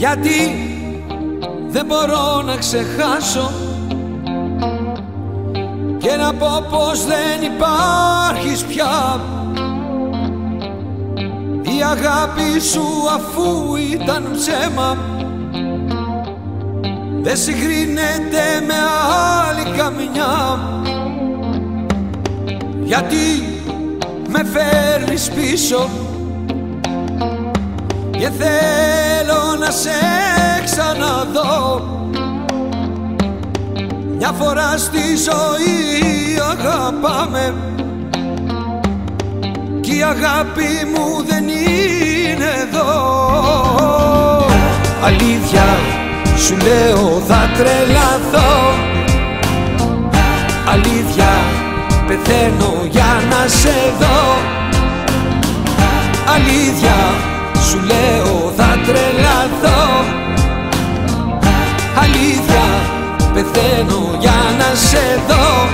Γιατί δεν μπορώ να ξεχάσω και να πω πως δεν υπάρχεις πια η αγάπη σου αφού ήταν ψέμα. Δεν συγκρίνεται με άλλη καμιά. Γιατί με φέρνεις πίσω και θέλω να σε ξαναδώ. Μια φορά στη ζωή αγαπάμε Κι η αγάπη μου δεν είναι εδώ. Αλήθεια σου λέω θα τρελαθώ. Αλήθεια πεθαίνω για να σε δω πεθαίνω για να σε δω.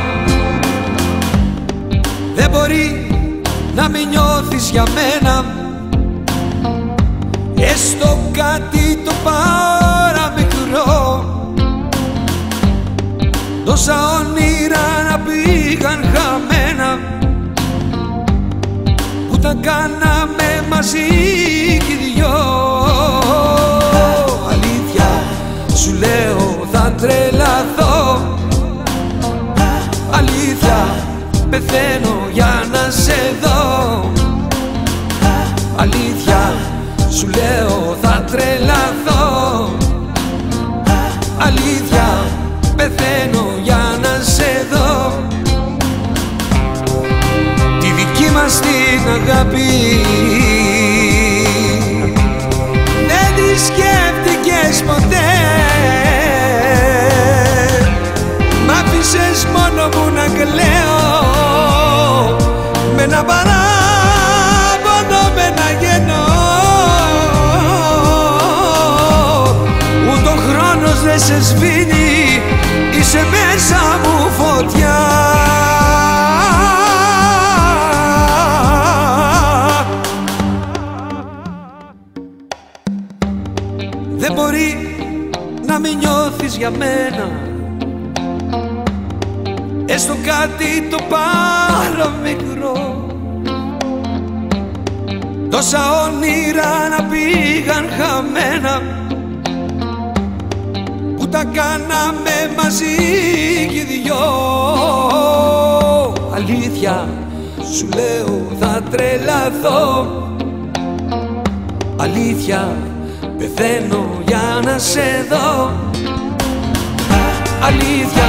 Δεν μπορεί να μην νιώθεις για μένα. Έστω κάτι το παραμικρό. Τόσα όνειρα να πήγαν χαμένα. Που τα κάναμε μαζί κι οι δυο. Αλήθεια σου λέω θα τρελαθώ πεθαίνω για να σε δω. Αλήθεια σου λέω θα τρελαθώ. Αλήθεια πεθαίνω για να σε δω. Τη δική μας την αγάπη. Δεν τη σκέφτηκες ποτέ. Μ' άφησες μόνο μου να κλαίω. Με ένα παράπονο, με ένα γενό Ούτε ο χρόνος δεν σε σβήνει Είσαι μέσα μου φωτιά. Δεν μπορεί να μην νιώθεις για μένα Έστω κάτι το παραμικρό Τόσα όνειρα να πήγαν χαμένα Που τα κάναμε μαζί κι οι δυο. Αλήθεια σου λέω θα τρελαθώ. Αλήθεια πεθαίνω για να σε δω. Αλήθεια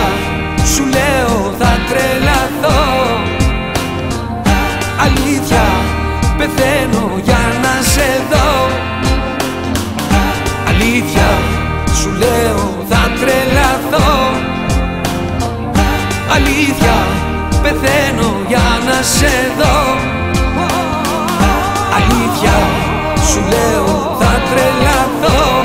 σου λέω θα τρελαθώ. Αλήθεια πεθαίνω για να σε δω. Αλήθεια σου λέω θα τρελαθώ. Αλήθεια πεθαίνω για να σε δω. Αλήθεια σου λέω θα τρελαθώ